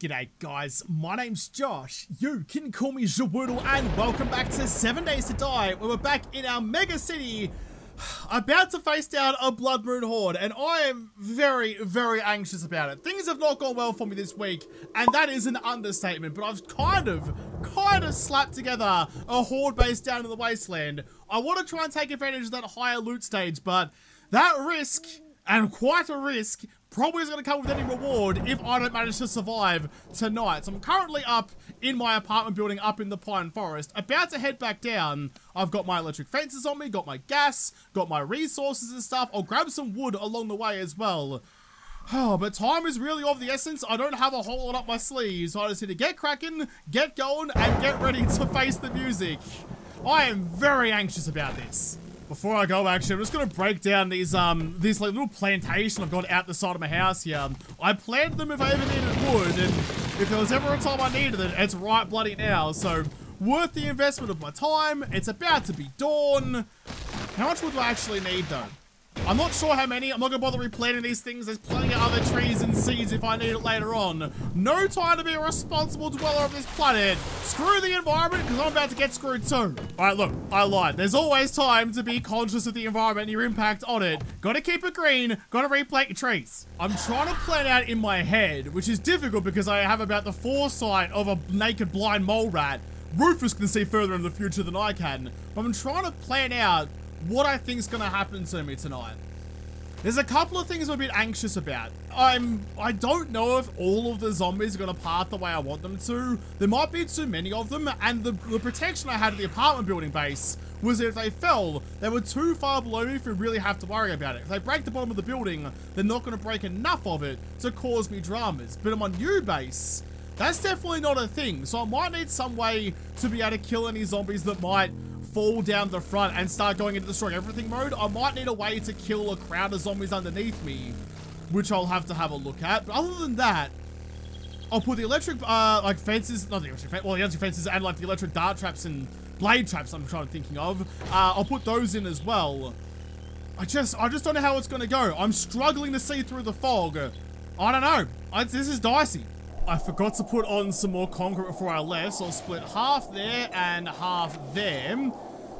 G'day guys, my name's Josh, you can call me Jawoodle and welcome back to 7 Days to Die where we're back in our mega city about to face down a Blood Moon Horde and I am very, very anxious about it. Things have not gone well for me this week and that is an understatement but I've kind of, kind of slapped together a Horde base down in the Wasteland. I want to try and take advantage of that higher loot stage but that risk and quite a risk probably isn't going to come with any reward if I don't manage to survive tonight. So I'm currently up in my apartment building up in the Pine Forest, about to head back down. I've got my electric fences on me, got my gas, got my resources and stuff. I'll grab some wood along the way as well. Oh, but time is really of the essence. I don't have a whole lot up my sleeves, so I just need to get cracking, get going, and get ready to face the music. I am very anxious about this. Before I go, actually, I'm just gonna break down these, um, these like little plantation I've got out the side of my house here. I planted them if I ever needed wood, and if there was ever a time I needed it, it's right bloody now, so worth the investment of my time. It's about to be dawn. How much wood do I actually need, though? I'm not sure how many. I'm not going to bother replanting these things. There's plenty of other trees and seeds if I need it later on. No time to be a responsible dweller of this planet. Screw the environment because I'm about to get screwed too. All right, look, I lied. There's always time to be conscious of the environment and your impact on it. Got to keep it green. Got to replant your trees. I'm trying to plan out in my head, which is difficult because I have about the foresight of a naked blind mole rat. Rufus can see further in the future than I can. But I'm trying to plan out what I think is going to happen to me tonight. There's a couple of things I'm a bit anxious about. I'm, I don't know if all of the zombies are going to part the way I want them to. There might be too many of them, and the, the protection I had at the apartment building base was that if they fell, they were too far below me for really have to worry about it. If they break the bottom of the building, they're not going to break enough of it to cause me dramas. But on my new base, that's definitely not a thing. So I might need some way to be able to kill any zombies that might fall down the front and start going into destroying everything mode, I might need a way to kill a crowd of zombies underneath me, which I'll have to have a look at. But other than that, I'll put the electric, uh, like fences, not the electric, well, the electric fences and like the electric dart traps and blade traps I'm trying to thinking of. Uh, I'll put those in as well. I just, I just don't know how it's going to go. I'm struggling to see through the fog. I don't know. I, this is dicey. I forgot to put on some more concrete before I left, so I'll split half there and half there.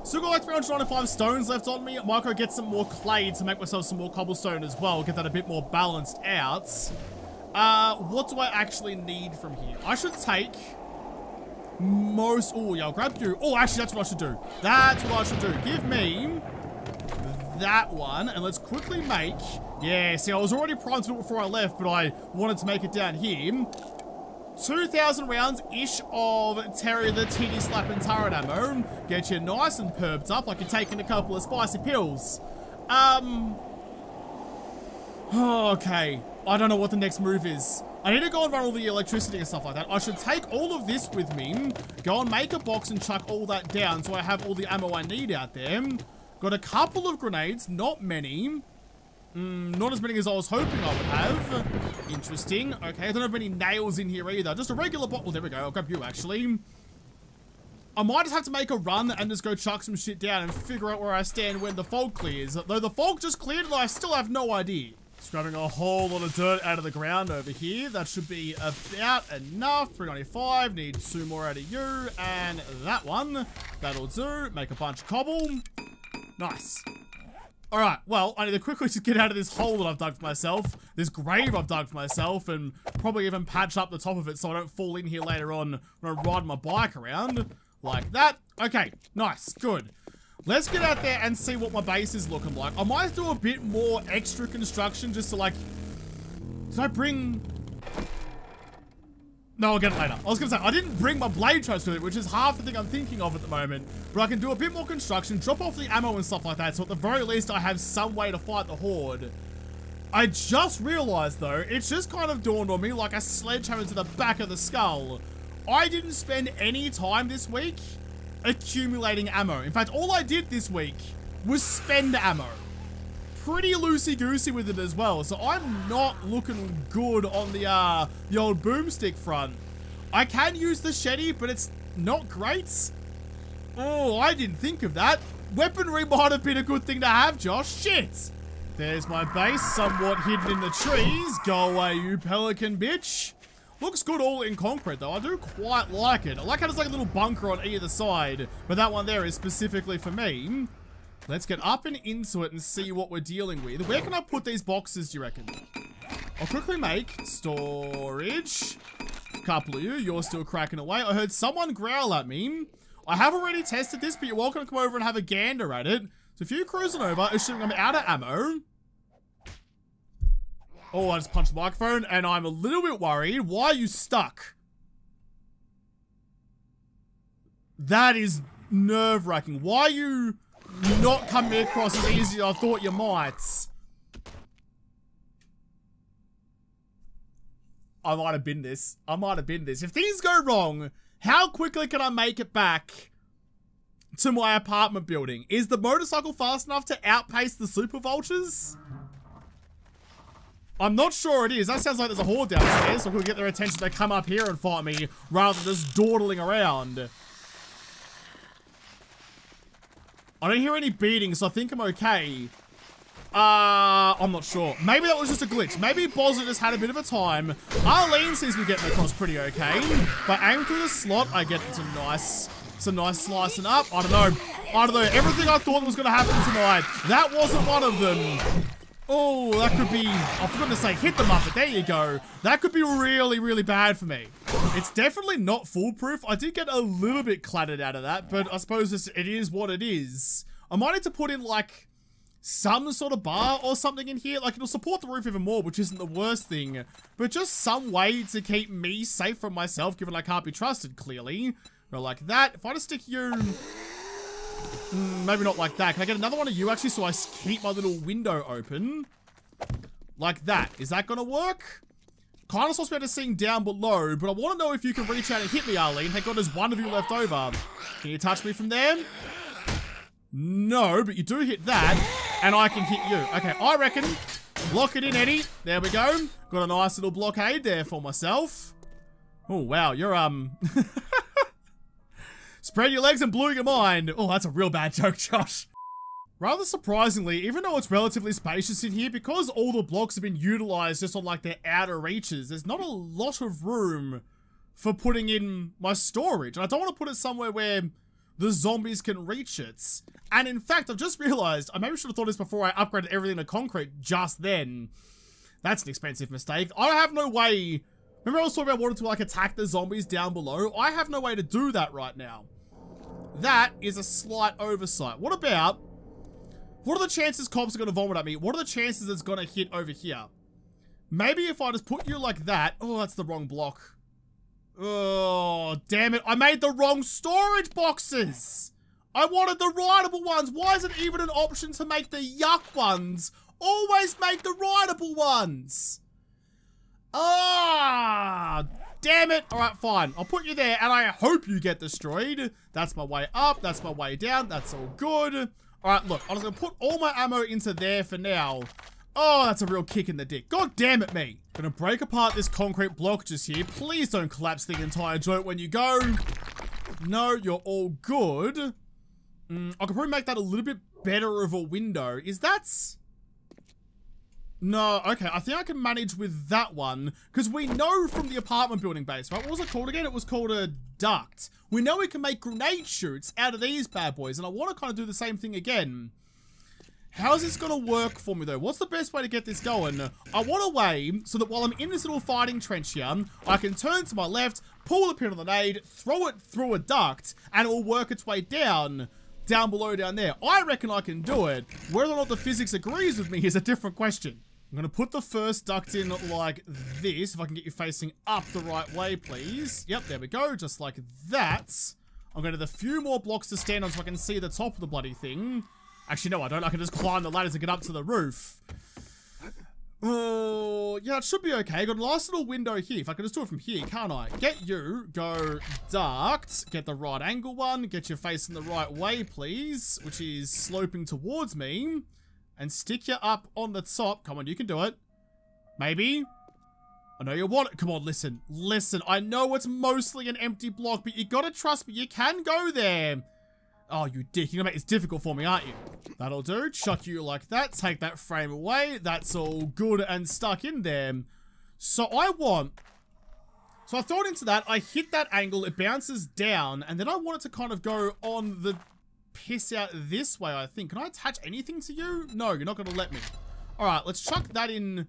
Still got like 395 stones left on me. Might go get some more clay to make myself some more cobblestone as well. Get that a bit more balanced out. Uh, what do I actually need from here? I should take most... Oh, yeah, I'll grab you. Oh, actually, that's what I should do. That's what I should do. Give me that one, and let's quickly make... Yeah, see, I was already primed to it before I left, but I wanted to make it down here. 2,000 rounds-ish of Terry the Titty Slapping Turret ammo. Get you nice and perped up like you're taking a couple of spicy pills. Um... Okay. I don't know what the next move is. I need to go and run all the electricity and stuff like that. I should take all of this with me, go and make a box and chuck all that down so I have all the ammo I need out there. Got a couple of grenades, not many. Mm, not as many as I was hoping I would have. Interesting. Okay, I don't have any nails in here either. Just a regular bottle. There we go. I'll grab you, actually. I might just have to make a run and just go chuck some shit down and figure out where I stand when the fog clears. Though the fog just cleared I still have no idea. Just grabbing a whole lot of dirt out of the ground over here. That should be about enough. 395. Need two more out of you. And that one. That'll do. Make a bunch of cobble. Nice. Alright, well, I need to quickly just get out of this hole that I've dug for myself, this grave I've dug for myself, and probably even patch up the top of it so I don't fall in here later on when I ride my bike around. Like that. Okay, nice, good. Let's get out there and see what my base is looking like. I might do a bit more extra construction just to like... Did I bring no, I'll get it later. I was gonna say, I didn't bring my blade traps with it, which is half the thing I'm thinking of at the moment. But I can do a bit more construction, drop off the ammo and stuff like that, so at the very least I have some way to fight the Horde. I just realized though, it's just kind of dawned on me like a sledgehammer to the back of the skull. I didn't spend any time this week accumulating ammo. In fact, all I did this week was spend ammo pretty loosey-goosey with it as well. So I'm not looking good on the, uh, the old boomstick front. I can use the Shetty, but it's not great. Oh, I didn't think of that. Weaponry might have been a good thing to have, Josh. Shit. There's my base, somewhat hidden in the trees. Go away, you pelican bitch. Looks good all in concrete though. I do quite like it. I like how there's like a little bunker on either side, but that one there is specifically for me. Let's get up and into it and see what we're dealing with. Where can I put these boxes, do you reckon? I'll quickly make storage. Couple of you, you're still cracking away. I heard someone growl at me. I have already tested this, but you're welcome to come over and have a gander at it. So if you're cruising over, assuming I'm out of ammo. Oh, I just punched the microphone, and I'm a little bit worried. Why are you stuck? That is nerve-wracking. Why are you not coming across as easy as I thought you might? I might have been this. I might have been this. If things go wrong, how quickly can I make it back to my apartment building? Is the motorcycle fast enough to outpace the super vultures? I'm not sure it is. That sounds like there's a horde downstairs, so we'll get their attention to come up here and fight me rather than just dawdling around. I don't hear any beating, so I think I'm okay. Uh, I'm not sure. Maybe that was just a glitch. Maybe Bozza just had a bit of a time. Arlene seems to be getting across pretty okay. By aiming through the slot, I get some nice, some nice slicing up. I don't know. I don't know. Everything I thought was going to happen tonight, that wasn't one of them. Oh, that could be, I forgot to say hit the up, but there you go. That could be really, really bad for me. It's definitely not foolproof. I did get a little bit clattered out of that, but I suppose this, it is what it is. I might need to put in like some sort of bar or something in here. Like it'll support the roof even more, which isn't the worst thing, but just some way to keep me safe from myself, given I can't be trusted, clearly. Or like that. If I just stick you Mm, maybe not like that. Can I get another one of you actually so I keep my little window open? Like that. Is that gonna work? Kind of supposed to be able to see down below, but I want to know if you can reach out and hit me, Arlene. Thank God there's one of you left over. Can you touch me from there? No, but you do hit that, and I can hit you. Okay, I reckon. Lock it in, Eddie. There we go. Got a nice little blockade there for myself. Oh, wow. You're, um... Spread your legs and blew your mind. Oh, that's a real bad joke, Josh. Rather surprisingly, even though it's relatively spacious in here, because all the blocks have been utilized just on like their outer reaches, there's not a lot of room for putting in my storage. And I don't want to put it somewhere where the zombies can reach it. And in fact, I've just realized, I maybe should have thought this before I upgraded everything to concrete just then. That's an expensive mistake. I have no way... Remember I was talking about wanting to like attack the zombies down below? I have no way to do that right now. That is a slight oversight. What about... What are the chances cops are going to vomit at me? What are the chances it's going to hit over here? Maybe if I just put you like that... Oh, that's the wrong block. Oh, damn it. I made the wrong storage boxes. I wanted the rideable ones. Why is it even an option to make the yuck ones? Always make the rideable ones. Ah, damn it. All right, fine. I'll put you there, and I hope you get destroyed. That's my way up. That's my way down. That's all good. All right, look. I'm just to put all my ammo into there for now. Oh, that's a real kick in the dick. God damn it, me. Gonna break apart this concrete block just here. Please don't collapse the entire joint when you go. No, you're all good. Mm, I could probably make that a little bit better of a window. Is that... No, okay, I think I can manage with that one, because we know from the apartment building base, right? What was it called again? It was called a duct. We know we can make grenade chutes out of these bad boys, and I want to kind of do the same thing again. How's this going to work for me, though? What's the best way to get this going? I want a way so that while I'm in this little fighting trench here, I can turn to my left, pull the pin on the nade, throw it through a duct, and it will work its way down down below down there. I reckon I can do it. Whether or not the physics agrees with me is a different question. I'm to put the first duct in like this. If I can get you facing up the right way, please. Yep, there we go. Just like that. I'm to have a few more blocks to stand on so I can see the top of the bloody thing. Actually, no, I don't. I can just climb the ladders and get up to the roof. Oh, yeah, it should be okay. Got a nice little window here. If I can just do it from here, can't I? Get you, go duct, get the right angle one, get your face in the right way, please, which is sloping towards me and stick you up on the top. Come on, you can do it. Maybe. I know you want it. Come on, listen. Listen, I know it's mostly an empty block, but you gotta trust me. You can go there. Oh, you dick. You're gonna make this difficult for me, aren't you? That'll do. Chuck you like that. Take that frame away. That's all good and stuck in there. So I want So I it into that, I hit that angle, it bounces down, and then I want it to kind of go on the piss out this way, I think. Can I attach anything to you? No, you're not going to let me. All right, let's chuck that in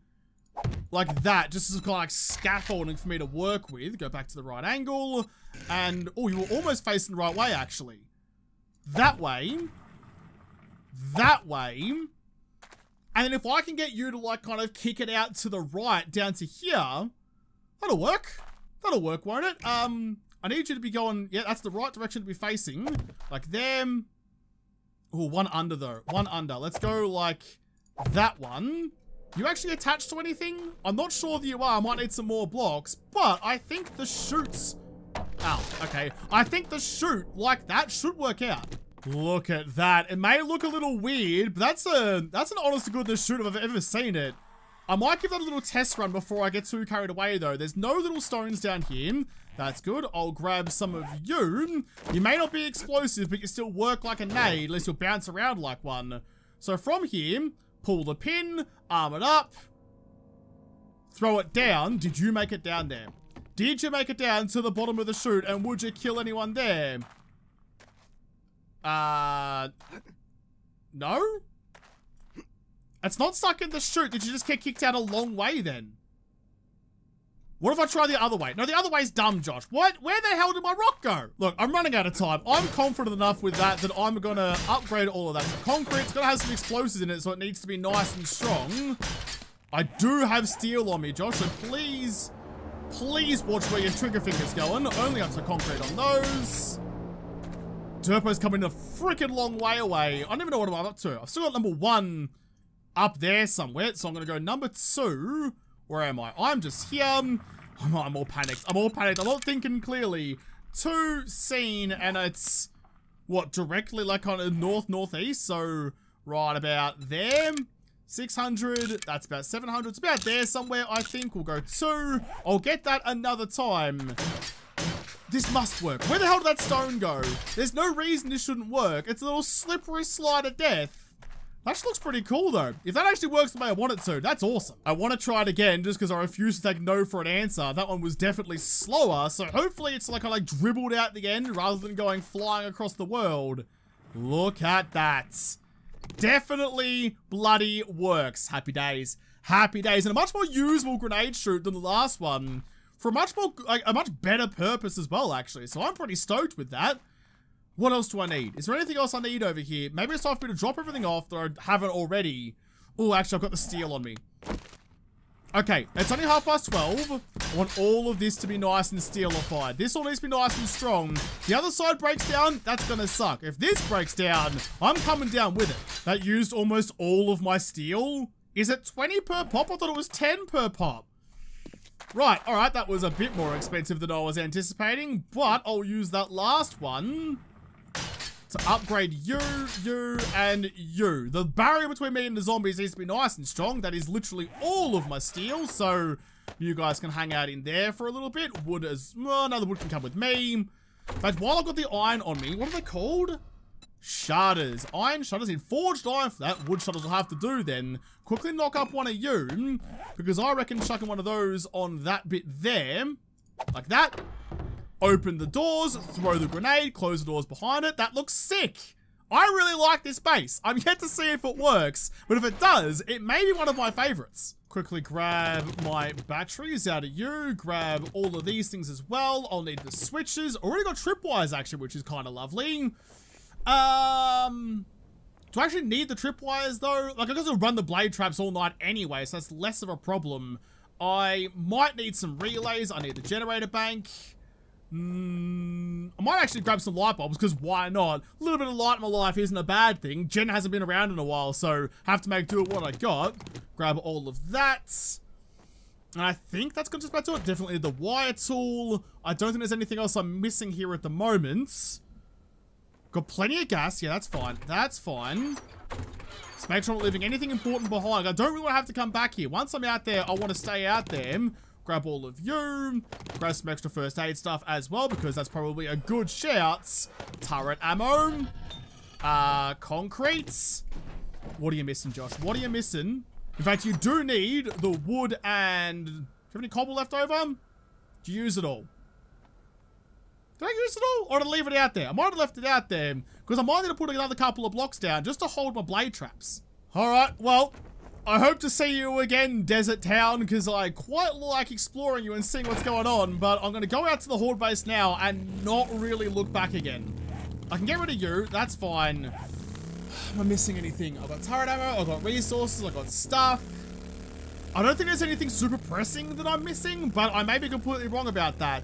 like that, just as kind of like scaffolding for me to work with. Go back to the right angle. And, oh, you were almost facing the right way, actually. That way. That way. And then if I can get you to like kind of kick it out to the right down to here, that'll work. That'll work, won't it? Um, I need you to be going, yeah, that's the right direction to be facing. Like them. Oh, one under though. One under. Let's go like that one. You actually attached to anything? I'm not sure that you are. I might need some more blocks, but I think the chutes... Oh, okay. I think the chute like that should work out. Look at that. It may look a little weird, but that's a that's an honest to goodness chute if I've ever seen it. I might give that a little test run before I get too carried away though. There's no little stones down here. That's good. I'll grab some of you. You may not be explosive, but you still work like a nade, unless you'll bounce around like one. So from here, pull the pin, arm it up, throw it down. Did you make it down there? Did you make it down to the bottom of the chute and would you kill anyone there? Uh, no? It's not stuck in the chute. Did you just get kicked out a long way then? What if I try the other way? No, the other way's dumb, Josh. What? Where the hell did my rock go? Look, I'm running out of time. I'm confident enough with that that I'm gonna upgrade all of that to concrete. Gonna have some explosives in it, so it needs to be nice and strong. I do have steel on me, Josh, so please, please watch where your trigger finger's going. Only up to concrete on those. Turpo's coming a freaking long way away. I don't even know what I'm up to. I've still got number one up there somewhere, so I'm gonna go number two. Where am I? I'm just here. I'm, I'm all panicked. I'm all panicked. I'm not thinking clearly. Two scene, and it's, what, directly like on a north-northeast? So, right about there. 600, that's about 700. It's about there somewhere, I think. We'll go two. I'll get that another time. This must work. Where the hell did that stone go? There's no reason this shouldn't work. It's a little slippery slide of death. That looks pretty cool though. If that actually works the way I want it to, that's awesome. I want to try it again just because I refuse to take no for an answer. That one was definitely slower, so hopefully it's like I like dribbled out the end rather than going flying across the world. Look at that. Definitely bloody works. Happy days. Happy days. And a much more usable grenade chute than the last one. For a much more, like, a much better purpose as well, actually. So I'm pretty stoked with that. What else do I need? Is there anything else I need over here? Maybe it's time for me to drop everything off that I haven't already. Oh, actually, I've got the steel on me. Okay, it's only half past 12. I want all of this to be nice and steelified. This all needs to be nice and strong. The other side breaks down, that's gonna suck. If this breaks down, I'm coming down with it. That used almost all of my steel. Is it 20 per pop? I thought it was 10 per pop. Right, alright, that was a bit more expensive than I was anticipating, but I'll use that last one to upgrade you, you, and you. The barrier between me and the zombies needs to be nice and strong. That is literally all of my steel, so you guys can hang out in there for a little bit. Wood as well, another wood can come with me. But while I've got the iron on me, what are they called? Shutters. Iron shutters in forged iron that. Wood shutters will have to do then. Quickly knock up one of you, because I reckon chucking one of those on that bit there, like that, Open the doors, throw the grenade, close the doors behind it. That looks sick. I really like this base. I'm yet to see if it works, but if it does, it may be one of my favorites. Quickly grab my batteries out of you, grab all of these things as well. I'll need the switches. Already got tripwires actually, which is kind of lovely. Um, do I actually need the tripwires though? Like I guess I'll run the blade traps all night anyway, so that's less of a problem. I might need some relays. I need the generator bank. Mm, I might actually grab some light bulbs because why not? A little bit of light in my life isn't a bad thing. Jen hasn't been around in a while, so have to make do with what I got. Grab all of that. And I think that's going to just about do it. Definitely the wire tool. I don't think there's anything else I'm missing here at the moment. Got plenty of gas. Yeah, that's fine. That's fine. Let's make sure I'm not leaving anything important behind. I don't really want to have to come back here. Once I'm out there, I want to stay out there grab all of you, grab some extra first aid stuff as well, because that's probably a good shout. Turret ammo, uh, concrete. What are you missing, Josh? What are you missing? In fact, you do need the wood and... Do you have any cobble left over? Do you use it all? Did I use it all? Or did I leave it out there? I might have left it out there because I might need to put another couple of blocks down just to hold my blade traps. All right, well, I hope to see you again, Desert Town, because I quite like exploring you and seeing what's going on, but I'm going to go out to the Horde base now and not really look back again. I can get rid of you, that's fine. Am I missing anything? I've got turret ammo, I've got resources, I've got stuff. I don't think there's anything super pressing that I'm missing, but I may be completely wrong about that.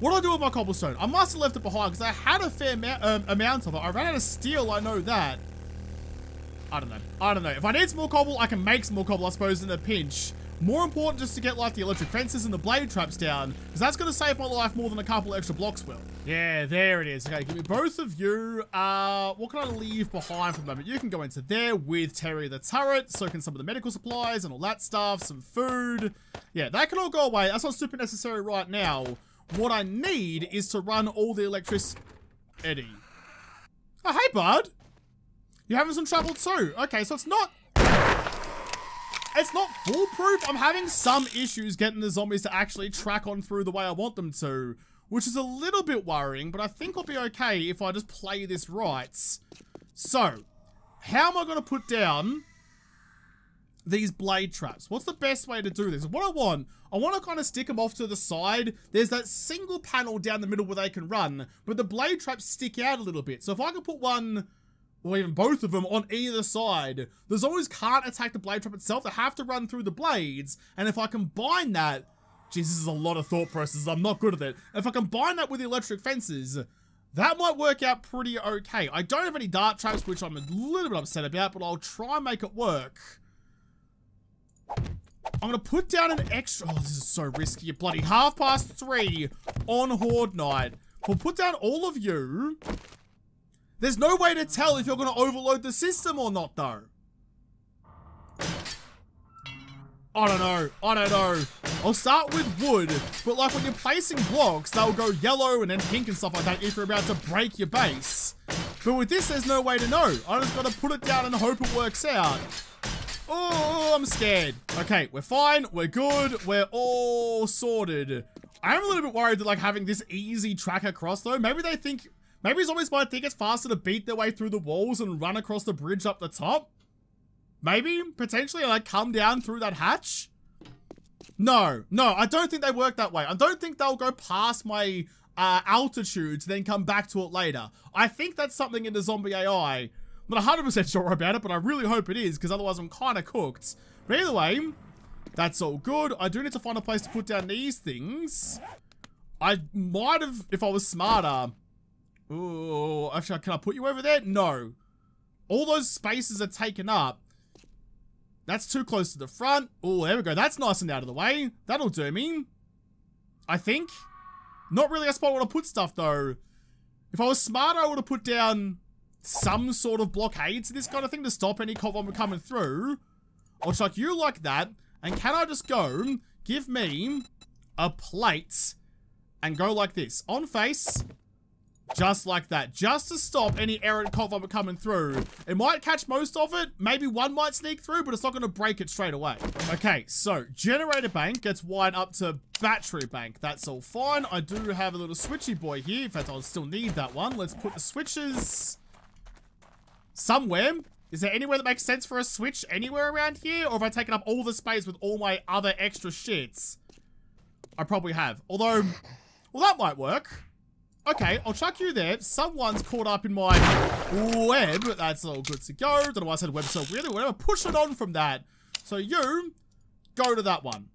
What do I do with my cobblestone? I must have left it behind because I had a fair um, amount of it. I ran out of steel, I know that. I don't know. I don't know. If I need some more cobble, I can make some more cobble, I suppose, in a pinch. More important just to get like the electric fences and the blade traps down, because that's going to save my life more than a couple extra blocks will. Yeah, there it is. Okay, give me both of you. Uh, what can I leave behind for the moment? You can go into there with Terry the turret, so can some of the medical supplies and all that stuff, some food. Yeah, that can all go away. That's not super necessary right now. What I need is to run all the electricity. Oh, hey, bud. You're having some trouble too. Okay, so it's not... It's not foolproof. I'm having some issues getting the zombies to actually track on through the way I want them to, which is a little bit worrying, but I think I'll be okay if I just play this right. So, how am I going to put down these blade traps? What's the best way to do this? What I want, I want to kind of stick them off to the side. There's that single panel down the middle where they can run, but the blade traps stick out a little bit. So if I could put one or even both of them on either side. The zombies can't attack the blade trap itself, they have to run through the blades, and if I combine that, geez, this is a lot of thought processes, I'm not good at it. If I combine that with the electric fences, that might work out pretty okay. I don't have any dart traps, which I'm a little bit upset about, but I'll try and make it work. I'm going to put down an extra... Oh, this is so risky. you Bloody half past three on Horde Night. We'll put down all of you. There's no way to tell if you're going to overload the system or not, though. I don't know. I don't know. I'll start with wood, but like when you're placing blocks, they'll go yellow and then pink and stuff like that if you're about to break your base. But with this, there's no way to know. I just gotta put it down and hope it works out. Oh, I'm scared. Okay, we're fine. We're good. We're all sorted. I'm a little bit worried that like having this easy track across though, maybe they think Maybe zombies might think it's faster to beat their way through the walls and run across the bridge up the top. Maybe, potentially, like come down through that hatch. No, no, I don't think they work that way. I don't think they'll go past my uh, altitudes, then come back to it later. I think that's something in the zombie AI. I'm not 100% sure about it, but I really hope it is, because otherwise I'm kind of cooked. But either way, that's all good. I do need to find a place to put down these things. I might have, if I was smarter, Ooh, actually, can I put you over there? No. All those spaces are taken up. That's too close to the front. Oh, there we go. That's nice and out of the way. That'll do me. I think. Not really a spot I to put stuff, though. If I was smarter, I would have put down some sort of blockade to this kind of thing to stop any cop coming through. I'll chuck you like that. And can I just go, give me a plate and go like this. On face, just like that. Just to stop any errant from coming through. It might catch most of it. Maybe one might sneak through, but it's not going to break it straight away. Okay, so generator bank gets wired up to battery bank. That's all fine. I do have a little switchy boy here. In fact, I'll still need that one. Let's put the switches somewhere. Is there anywhere that makes sense for a switch anywhere around here? Or have I taken up all the space with all my other extra shits? I probably have. Although, well, that might work. Okay, I'll chuck you there. Someone's caught up in my web. That's all good to go. Don't know why I said web so weirdly. Whatever. Push it on from that. So you go to that one.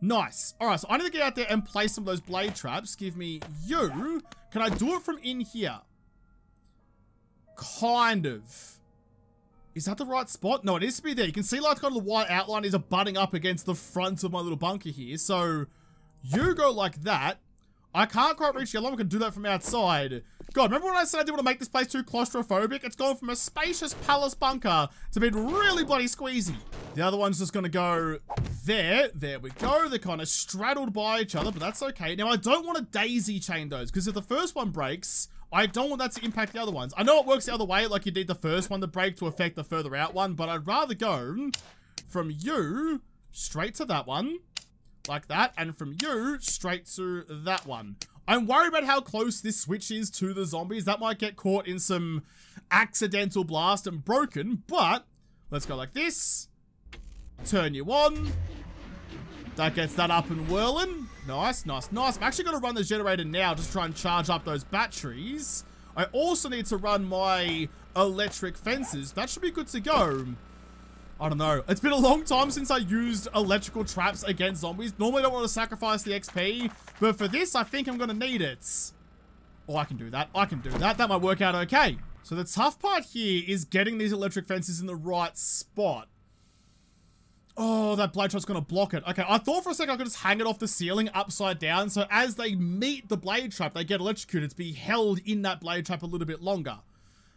Nice. All right, so I need to get out there and place some of those blade traps. Give me you. Can I do it from in here? Kind of. Is that the right spot? No, it needs to be there. You can see like kind of the white outline is abutting up against the front of my little bunker here. So you go like that. I can't quite reach yellow. I can do that from outside. God, remember when I said I didn't want to make this place too claustrophobic? It's gone from a spacious palace bunker to being really bloody squeezy. The other one's just going to go there. There we go. They're kind of straddled by each other, but that's okay. Now, I don't want to daisy chain those because if the first one breaks, I don't want that to impact the other ones. I know it works the other way, like you need the first one to break to affect the further out one, but I'd rather go from you straight to that one like that. And from you, straight to that one. I'm worried about how close this switch is to the zombies. That might get caught in some accidental blast and broken, but let's go like this. Turn you on. That gets that up and whirling. Nice, nice, nice. I'm actually going to run the generator now just to try and charge up those batteries. I also need to run my electric fences. That should be good to go. I don't know. It's been a long time since I used electrical traps against zombies. Normally I don't want to sacrifice the XP, but for this, I think I'm going to need it. Oh, I can do that. I can do that. That might work out okay. So the tough part here is getting these electric fences in the right spot. Oh, that blade trap's gonna block it. Okay, I thought for a second I could just hang it off the ceiling upside down, so as they meet the blade trap, they get electrocuted to be held in that blade trap a little bit longer.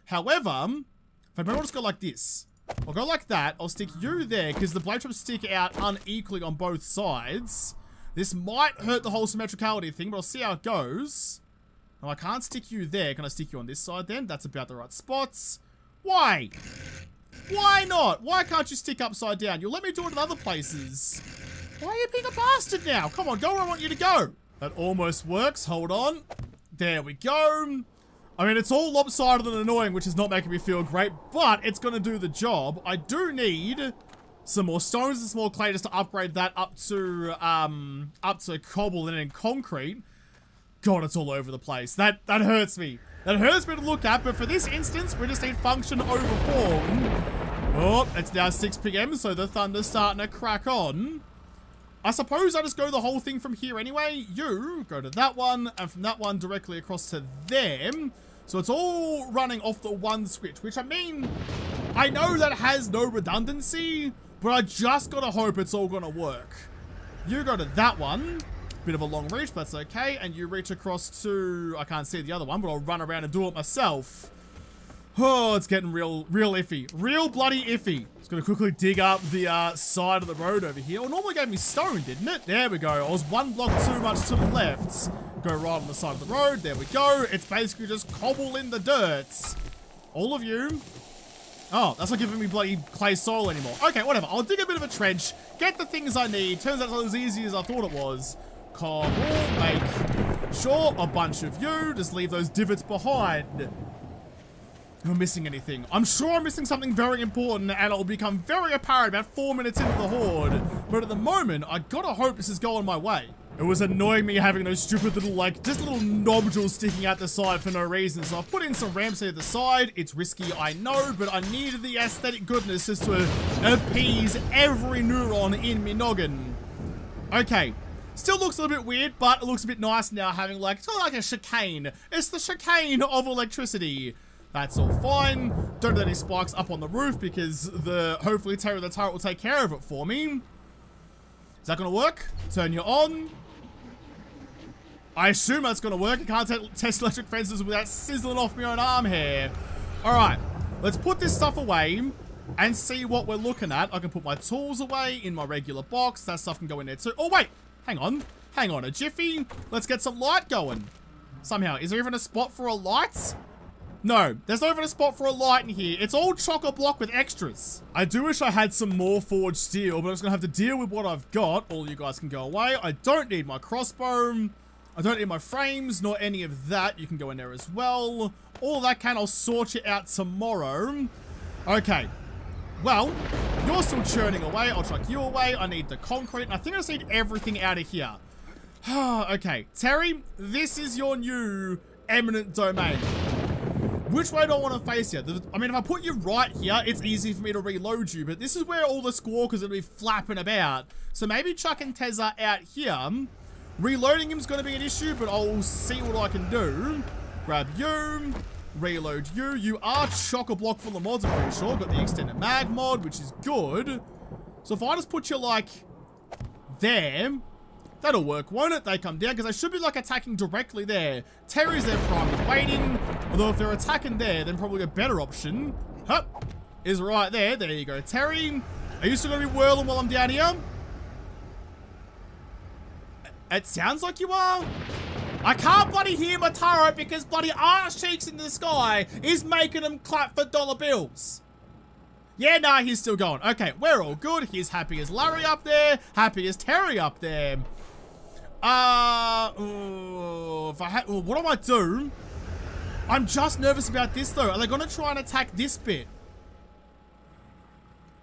However, if I remember, I'll just go like this. I'll go like that. I'll stick you there, because the blade traps stick out unequally on both sides. This might hurt the whole symmetricality thing, but I'll see how it goes. No, I can't stick you there. Can I stick you on this side then? That's about the right spots. Why? Why not? Why can't you stick upside down? You'll let me do it in other places. Why are you being a bastard now? Come on, go where I want you to go. That almost works. Hold on. There we go. I mean, it's all lopsided and annoying, which is not making me feel great, but it's going to do the job. I do need some more stones and some more clay just to upgrade that up to, um, up to cobble and then concrete. God, it's all over the place. That, that hurts me. That hurts me to look at, but for this instance, we just need function over form. Oh, it's now 6 p.m., so the thunder's starting to crack on. I suppose I just go the whole thing from here anyway. You go to that one, and from that one directly across to them. So it's all running off the one switch, which I mean, I know that has no redundancy, but I just gotta hope it's all gonna work. You go to that one. Bit of a long reach, but that's okay. And you reach across to... I can't see the other one, but I'll run around and do it myself. Oh, it's getting real, real iffy. Real bloody iffy. Gonna quickly dig up the uh, side of the road over here. Well, normally gave me stone, didn't it? There we go. I was one block too much to the left. Go right on the side of the road. There we go. It's basically just cobble in the dirt. All of you. Oh, that's not giving me bloody clay soil anymore. Okay, whatever. I'll dig a bit of a trench, get the things I need. Turns out it's not as easy as I thought it was. Cobble, make sure a bunch of you just leave those divots behind. Am I missing anything? I'm sure I'm missing something very important and it'll become very apparent about four minutes into the horde. But at the moment, I gotta hope this is going my way. It was annoying me having those stupid little, like, just little nodules sticking out the side for no reason. So I've put in some ramps here at the side. It's risky, I know, but I needed the aesthetic goodness just to appease every neuron in me noggin. Okay, Still looks a little bit weird, but it looks a bit nice now having like, it's like a chicane. It's the chicane of electricity. That's all fine. Don't let any spikes up on the roof because the hopefully Terry the turret will take care of it for me. Is that going to work? Turn you on. I assume that's going to work. I can't test electric fences without sizzling off my own arm here. All right, let's put this stuff away and see what we're looking at. I can put my tools away in my regular box. That stuff can go in there too. Oh, wait. Hang on. Hang on a jiffy. Let's get some light going. Somehow. Is there even a spot for a light? No, there's not even a spot for a light in here. It's all chock-a-block with extras. I do wish I had some more forged steel, but I'm just gonna have to deal with what I've got. All you guys can go away. I don't need my crossbow. I don't need my frames, nor any of that. You can go in there as well. All that can, I'll sort you out tomorrow. Okay. Well, you're still churning away. I'll chuck you away. I need the concrete. I think I just need everything out of here. okay. Terry, this is your new eminent domain. Which way do I want to face you? I mean, if I put you right here, it's easy for me to reload you, but this is where all the squawkers are going to be flapping about. So maybe chucking Tezza out here. Reloading him is going to be an issue, but I'll see what I can do. Grab you. Reload you. You are chock-a-block full of mods, I'm pretty sure. Got the extended mag mod, which is good. So if I just put you like there, that'll work, won't it? They come down because they should be like attacking directly there. Terry's there primed waiting. Although if they're attacking there, then probably a better option. Hup, is right there. There you go. Terry, are you still going to be whirling while I'm down here? It sounds like you are. I can't bloody hear turret because bloody arse cheeks in the sky is making them clap for dollar bills. Yeah, nah, he's still going. Okay, we're all good. He's happy as Larry up there. Happy as Terry up there. Uh, ooh, if I had, what do I do? I'm just nervous about this though. Are they gonna try and attack this bit?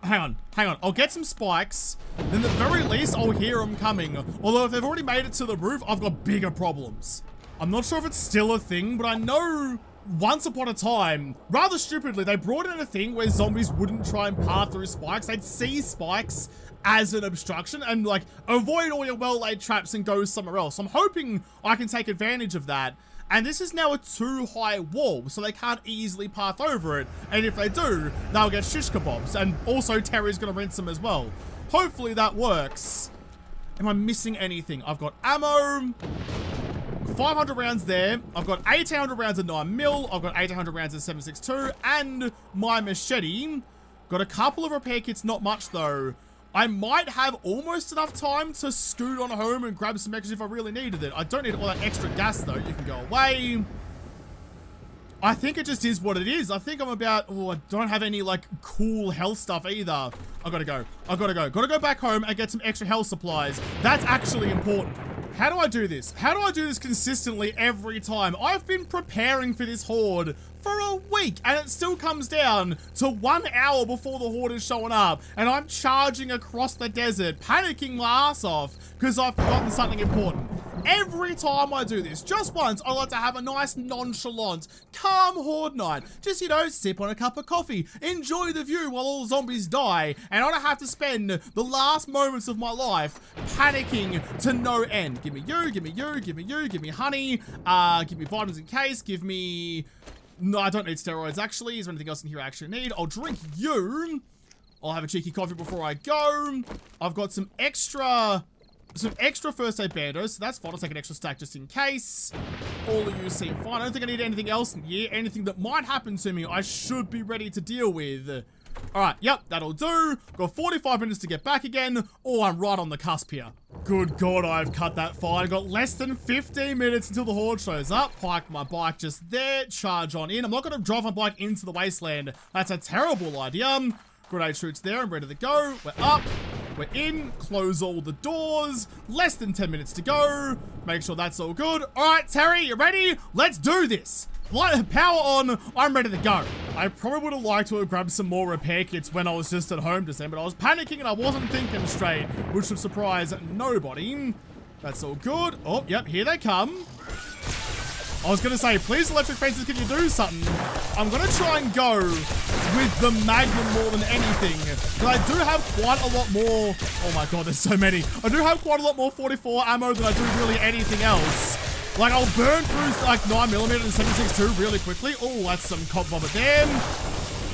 Hang on, hang on. I'll get some spikes. Then the very least, I'll hear them coming. Although if they've already made it to the roof, I've got bigger problems. I'm not sure if it's still a thing, but I know once upon a time, rather stupidly, they brought in a thing where zombies wouldn't try and pass through spikes. They'd see spikes as an obstruction and like avoid all your well-laid traps and go somewhere else. I'm hoping I can take advantage of that. And this is now a too high wall, so they can't easily path over it. And if they do, they'll get shish kebabs. And also Terry's gonna rinse them as well. Hopefully that works. Am I missing anything? I've got ammo. 500 rounds there. I've got 800 rounds of 9 mil. I've got 800 rounds of 762 and my machete. Got a couple of repair kits, not much though. I might have almost enough time to scoot on home and grab some extras if I really needed it. I don't need all that extra gas though. You can go away. I think it just is what it is. I think I'm about, oh, I don't have any like cool health stuff either. I gotta go. I gotta go. Gotta go back home and get some extra health supplies. That's actually important. How do I do this? How do I do this consistently every time? I've been preparing for this horde for a week and it still comes down to one hour before the horde is showing up and I'm charging across the desert, panicking my ass off because I've forgotten something important. Every time I do this, just once, I like to have a nice nonchalant, calm horde night. Just, you know, sip on a cup of coffee, enjoy the view while all the zombies die, and I don't have to spend the last moments of my life panicking to no end. Give me you, give me you, give me you, give me honey, uh, give me vitamins in case, give me no, I don't need steroids, actually. Is there anything else in here I actually need? I'll drink you. I'll have a cheeky coffee before I go. I've got some extra... Some extra first aid bandos, so that's fine. I'll take an extra stack just in case. All of you seem fine. I don't think I need anything else in here. Anything that might happen to me, I should be ready to deal with. Alright, yep, that'll do. Got 45 minutes to get back again, Oh, I'm right on the cusp here. Good God, I've cut that fine. Got less than 15 minutes until the horde shows up. Park my bike just there, charge on in. I'm not going to drive my bike into the wasteland. That's a terrible idea. Grenade chutes there, I'm ready to go. We're up, we're in, close all the doors. Less than 10 minutes to go. Make sure that's all good. All right, Terry, you ready? Let's do this. Light, power on, I'm ready to go. I probably would have liked to have grabbed some more repair kits when I was just at home just then, but I was panicking and I wasn't thinking straight, which would surprise nobody. That's all good. Oh, yep, here they come. I was going to say, please, electric fences, can you do something? I'm going to try and go with the Magnum more than anything. But I do have quite a lot more... Oh my god, there's so many. I do have quite a lot more 44 ammo than I do really anything else. Like, I'll burn through, like, 9mm and 7.62 really quickly. Oh, that's some cop vomit there.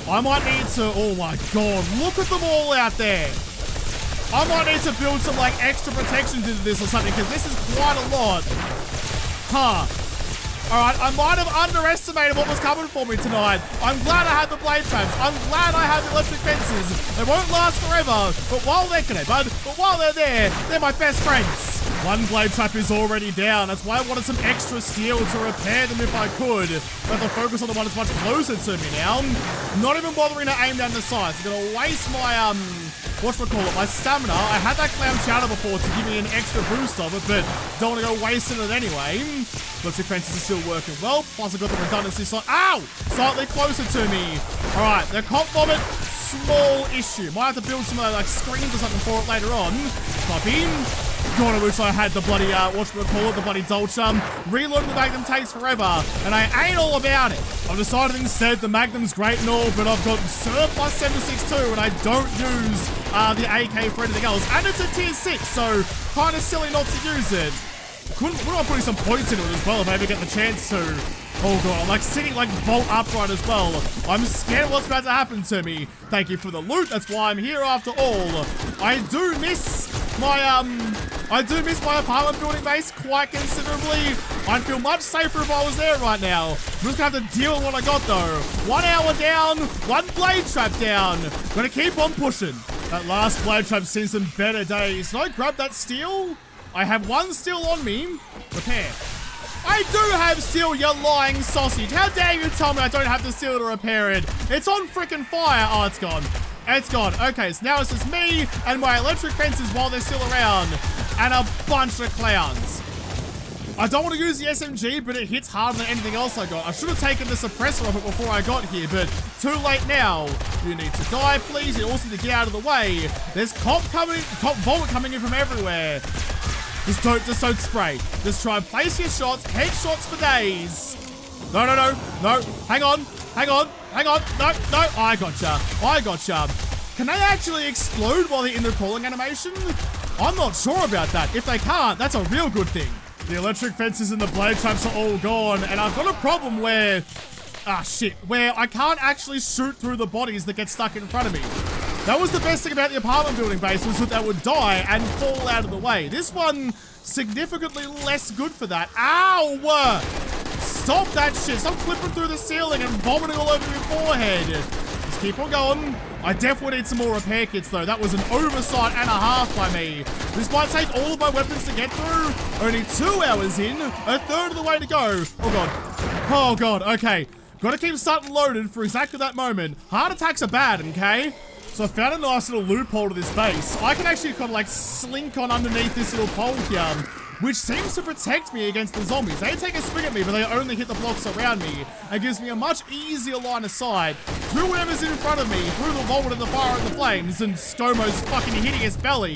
I might need to... Oh, my God. Look at them all out there. I might need to build some, like, extra protections into this or something, because this is quite a lot. Huh. Alright, I might have underestimated what was coming for me tonight. I'm glad I had the blade traps. I'm glad I had the electric fences. They won't last forever, but while they're... Can bud? But while they're there, they're my best friends. One blade trap is already down. That's why I wanted some extra steel to repair them if I could. But the focus on the one that's much closer to me now. Not even bothering to aim down the sights. I'm gonna waste my, um, whatchamacallit, my stamina. I had that clam chowder before to give me an extra boost of it, but don't want to go wasting it anyway. Like fences are still working well. Plus I got the redundancy so Ow! Slightly closer to me. Alright, the cop vomit, small issue. Might have to build some, like, screens or something for it later on. Copy. God, I wish I had the bloody, uh, whatchamacallit, the call of the bloody Dolchum. Reloading the Magnum takes forever, and I ain't all about it. I've decided instead the Magnum's great and all, but I've got surplus 762, and I don't use uh, the AK for anything else. And it's a tier 6, so kind of silly not to use it. Couldn't, wouldn't I putting some points into it as well if I ever get the chance to? Oh god, I'm like sitting like bolt upright as well. I'm scared what's about to happen to me. Thank you for the loot, that's why I'm here after all. I do miss my, um, I do miss my apartment building base quite considerably. I'd feel much safer if I was there right now. I'm just gonna have to deal with what I got though. One hour down, one blade trap down. Gonna keep on pushing. That last blade trap's seen some better days. Can I grab that steel? I have one steel on me. Repair. I do have steel, you lying sausage. How dare you tell me I don't have the steel to repair it? It's on freaking fire. Oh, it's gone. It's gone. Okay, so now it's just me and my electric fences while they're still around. And a bunch of clowns. I don't want to use the SMG, but it hits harder than anything else I got. I should have taken the suppressor off it before I got here, but too late now. You need to die, please. You also need to get out of the way. There's cop coming, cop vomit coming in from everywhere. Just don't, just don't spray. Just try and place your shots, headshots for days. No, no, no, no. Hang on, hang on, hang on. No, no. I gotcha. I gotcha. Can they actually explode while they're in the crawling animation? I'm not sure about that. If they can't, that's a real good thing. The electric fences and the blade traps are all gone, and I've got a problem where... Ah, shit. Where I can't actually shoot through the bodies that get stuck in front of me. That was the best thing about the apartment building base, was that they would die and fall out of the way. This one, significantly less good for that. Ow! Stop that shit. Stop clipping through the ceiling and vomiting all over your forehead. Just keep on going. I definitely need some more repair kits though. That was an oversight and a half by me. This might take all of my weapons to get through. Only two hours in, a third of the way to go. Oh god. Oh god, okay. Gotta keep starting loaded for exactly that moment. Heart attacks are bad, okay? So I found a nice little loophole to this base. I can actually kind of like slink on underneath this little pole here which seems to protect me against the zombies. They take a swing at me, but they only hit the blocks around me, and gives me a much easier line of sight through whatever's in front of me, through the vomit and the fire and the flames, and ScoMo's fucking hitting his belly.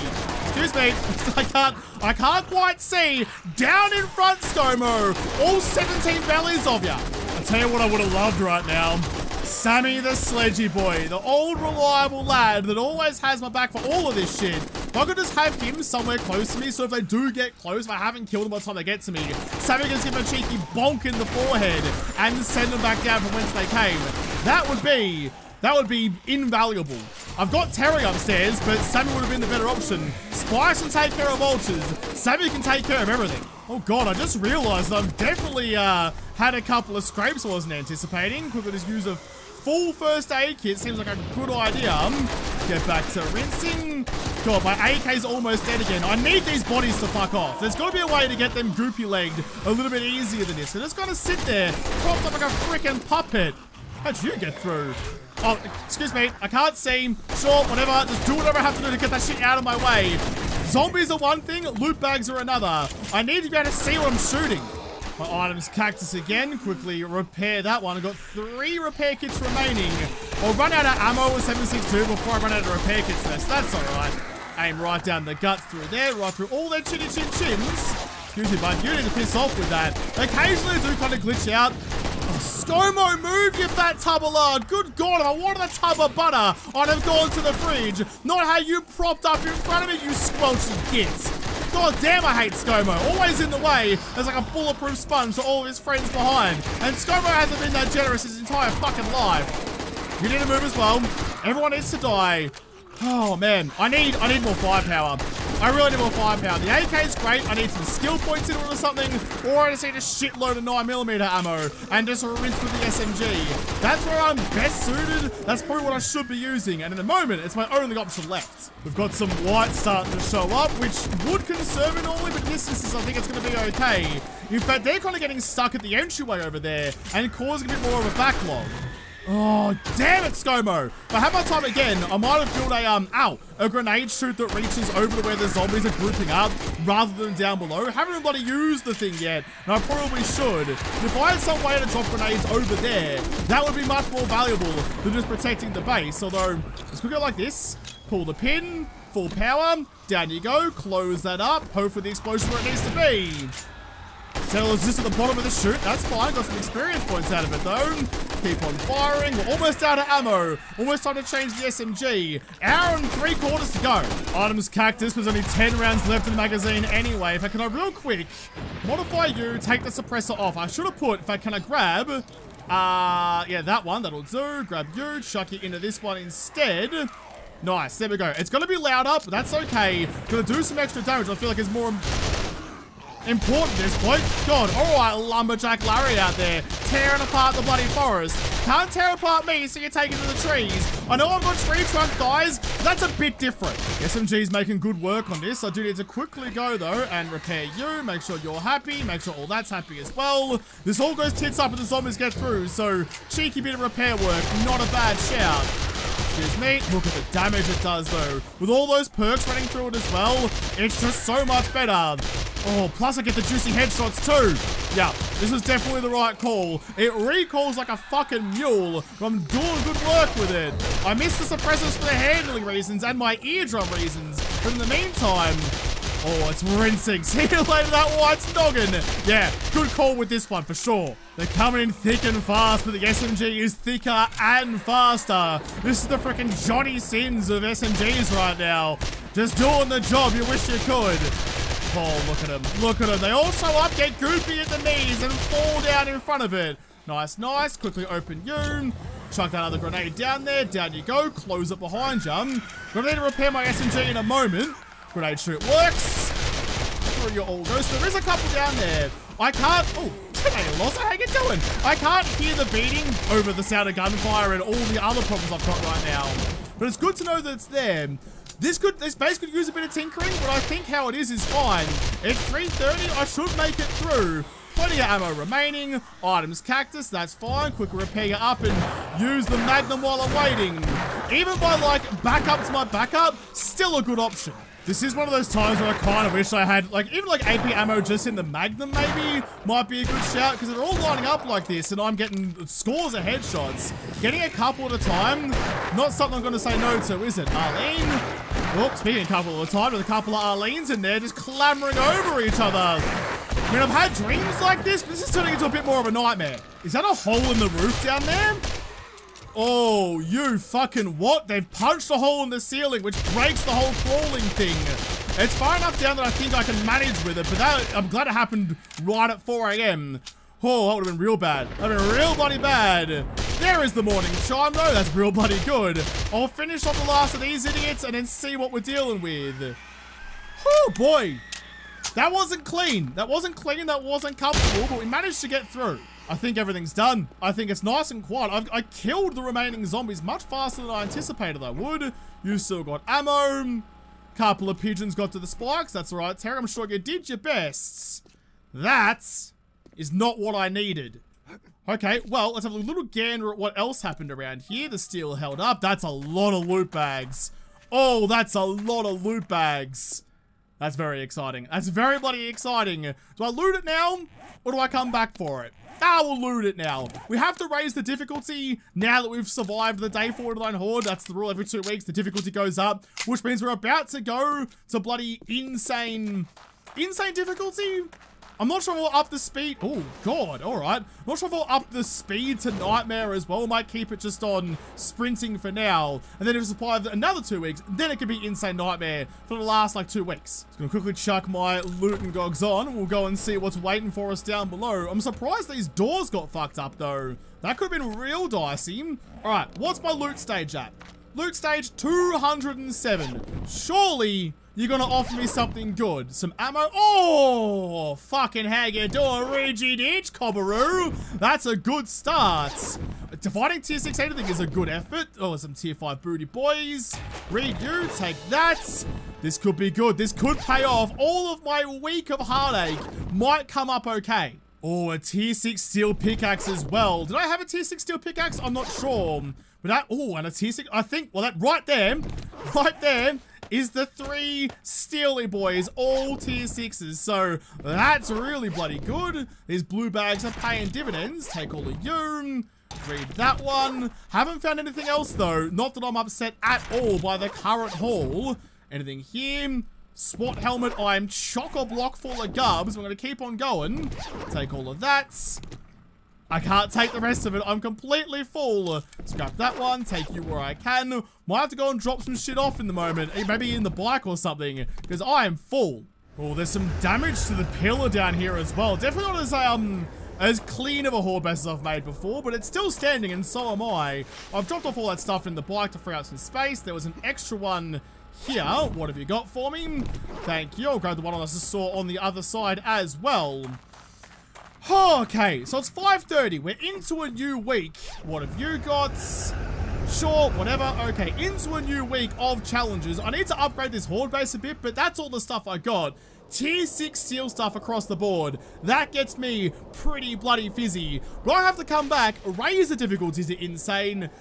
Excuse me, I can't, I can't quite see. Down in front, Stomo, all 17 bellies of ya. I tell you what I would have loved right now. Sammy the Sledgy Boy, the old reliable lad that always has my back for all of this shit. If I could just have him somewhere close to me, so if they do get close, if I haven't killed them by the time they get to me, Sammy can give him a cheeky bonk in the forehead and send them back down from whence they came. That would be that would be invaluable. I've got Terry upstairs, but Sammy would have been the better option. Spice can take care of vultures. Sammy can take care of everything. Oh god, I just realized I've definitely uh, had a couple of scrapes I wasn't anticipating. Could just use a full first aid kit seems like a good idea. Um, get back to rinsing. God, my AK's almost dead again. I need these bodies to fuck off. There's got to be a way to get them goopy-legged a little bit easier than this. They're just going to sit there, propped up like a freaking puppet. How'd you get through? Oh, excuse me. I can't see. Sure, whatever. Just do whatever I have to do to get that shit out of my way. Zombies are one thing, loot bags are another. I need to be able to see what I'm shooting. My items cactus again. Quickly repair that one. I've got three repair kits remaining. I'll run out of ammo with 762 before I run out of repair kits so that's alright. Aim right down the guts through there, right through all their chinny chin chins. Excuse me, bud. You need to piss off with that. Occasionally do kind of glitch out. Oh, ScoMo, move, you fat tub of lard. Good God, if I wanted a tub of butter, I'd have gone to the fridge. Not how you propped up in front of me, you squelchy gits. God damn, I hate ScoMo. Always in the way. There's like a bulletproof sponge for all of his friends behind. And ScoMo hasn't been that generous his entire fucking life. You need to move as well. Everyone needs to die. Oh man, I need I need more firepower. I really need more firepower. The AK is great. I need some skill points in it or something, or I just need a shitload of 9mm ammo and just rinse with the SMG. That's where I'm best suited. That's probably what I should be using. And in the moment, it's my only option left. We've got some white starting to show up, which would concern normally, but this I think it's going to be okay. In fact, they're kind of getting stuck at the entryway over there and causing a bit more of a backlog. Oh, damn it, ScoMo. If I have my time again, I might have built a, um, ow, a grenade chute that reaches over to where the zombies are grouping up rather than down below. Haven't bloody used the thing yet, and I probably should. If I had some way to drop grenades over there, that would be much more valuable than just protecting the base. Although, let's go like this. Pull the pin, full power, down you go, close that up, hope for the explosion where it needs to be. Settle is just at the bottom of the chute. That's fine. Got some experience points out of it, though. Keep on firing. We're almost out of ammo. Almost time to change the SMG. Hour and three quarters to go. Items cactus. There's only 10 rounds left in the magazine anyway. If I can, I real quick, modify you, take the suppressor off. I should have put, if I can, I grab, uh, yeah, that one. That'll do. Grab you, chuck you into this one instead. Nice. There we go. It's to be louder, but that's okay. To do some extra damage. I feel like it's more important this point. God, all right, Lumberjack Larry out there, tearing apart the bloody forest. Can't tear apart me, so you're taking to the trees. I know I've got tree trunk thighs, that's a bit different. SMG's making good work on this. I do need to quickly go, though, and repair you, make sure you're happy, make sure all that's happy as well. This all goes tits up and the zombies get through, so cheeky bit of repair work, not a bad shout. Excuse me. Look at the damage it does, though. With all those perks running through it as well, it's just so much better. Oh, plus I get the juicy headshots too. Yeah, this is definitely the right call. It recalls like a fucking mule, but I'm doing good work with it. I missed the suppressors for the handling reasons and my eardrum reasons, but in the meantime, Oh, it's rinsing. See you later, that white noggin. Yeah, good call with this one for sure. They're coming in thick and fast, but the SMG is thicker and faster. This is the freaking Johnny Sins of SMGs right now. Just doing the job you wish you could. Oh, look at them. Look at them. They also up get goofy at the knees and fall down in front of it. Nice, nice. Quickly open you. Chuck that other grenade down there. Down you go. Close it behind you. Gonna need to repair my SMG in a moment. Grenade chute works. Through your all goes. There is a couple down there. I can't. Oh, Lossa. How you doing? I can't hear the beating over the sound of gunfire and all the other problems I've got right now. But it's good to know that it's there. This could, this base could use a bit of tinkering, but I think how it is is fine. It's 3.30, I should make it through. Plenty of ammo remaining. Items cactus, that's fine. Quick repair up and use the magnum while I'm waiting. Even by like back up to my backup, still a good option. This is one of those times where I kind of wish I had, like, even like AP ammo just in the Magnum maybe might be a good shout because they're all lining up like this and I'm getting scores of headshots. Getting a couple at a time, not something I'm going to say no to, is it? Arlene? Oh, speaking a couple at a time, with a couple of Arlenes in there just clamoring over each other. I mean, I've had dreams like this, but this is turning into a bit more of a nightmare. Is that a hole in the roof down there? Oh, you fucking what? They've punched a hole in the ceiling, which breaks the whole crawling thing. It's far enough down that I think I can manage with it, but that, I'm glad it happened right at 4 a.m. Oh, that would have been real bad. That would have been real bloody bad. There is the morning chime, though. That's real bloody good. I'll finish off the last of these idiots and then see what we're dealing with. Oh, boy. That wasn't clean. That wasn't clean. That wasn't comfortable, but we managed to get through. I think everything's done. I think it's nice and quiet. I've, I killed the remaining zombies much faster than I anticipated I would. You still got ammo. Couple of pigeons got to the spikes. That's all right, Terry. I'm sure you did your best. That is not what I needed. Okay, well, let's have a little gander at what else happened around here. The steel held up. That's a lot of loot bags. Oh, that's a lot of loot bags. That's very exciting. That's very bloody exciting. Do I loot it now, or do I come back for it? Ah, I will loot it now. We have to raise the difficulty now that we've survived the day 49 horde. That's the rule every two weeks. The difficulty goes up, which means we're about to go to bloody insane, insane difficulty. I'm not sure if we'll up the speed. Oh, God. All right. I'm Not sure if we'll up the speed to Nightmare as well. We Might keep it just on sprinting for now. And then if it's applied another two weeks, then it could be Insane Nightmare for the last, like, two weeks. Just gonna quickly chuck my loot and gogs on. We'll go and see what's waiting for us down below. I'm surprised these doors got fucked up, though. That could have been real dicey. All right. What's my loot stage at? Loot stage 207. Surely you're gonna offer me something good. Some ammo. Oh, fucking doing, Reggie Ditch, Cobberoo? That's a good start. Dividing tier 6 anything is a good effort. Oh, some tier 5 booty boys. You, take that. This could be good. This could pay off. All of my week of heartache might come up okay. Oh, a tier 6 steel pickaxe as well. Did I have a tier 6 steel pickaxe? I'm not sure. But that, oh, and a tier 6, I think, well, that right there, right there, is the three Steely Boys, all tier 6s. So that's really bloody good. These blue bags are paying dividends. Take all of you. Read that one. Haven't found anything else though. Not that I'm upset at all by the current haul. Anything here? SWAT helmet. I'm chock-a-block full of gubs. We're going to keep on going. Take all of that. I can't take the rest of it. I'm completely full. Scrap that one. Take you where I can. Might have to go and drop some shit off in the moment. Eh, maybe in the bike or something. Because I am full. Oh, there's some damage to the pillar down here as well. Definitely not as, um, as clean of a base as I've made before, but it's still standing and so am I. I've dropped off all that stuff in the bike to free up some space. There was an extra one here. What have you got for me? Thank you. I'll grab the one I just saw on the other side as well. Okay, so it's 5.30. We're into a new week. What have you got? Sure, whatever. Okay, into a new week of challenges. I need to upgrade this horde base a bit, but that's all the stuff I got. Tier 6 steel stuff across the board. That gets me pretty bloody fizzy. But I have to come back, raise the difficulty to insane,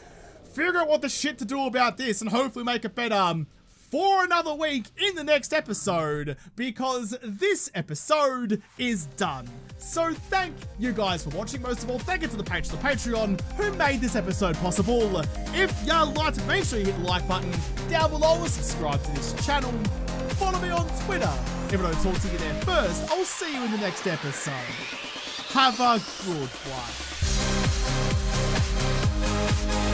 figure out what the shit to do about this and hopefully make it better for another week in the next episode because this episode is done. So thank you guys for watching. Most of all, thank you to the patrons of Patreon who made this episode possible. If you liked it, make sure you hit the like button down below, subscribe to this channel, follow me on Twitter. If I don't talk to you there first, I'll see you in the next episode. Have a good one.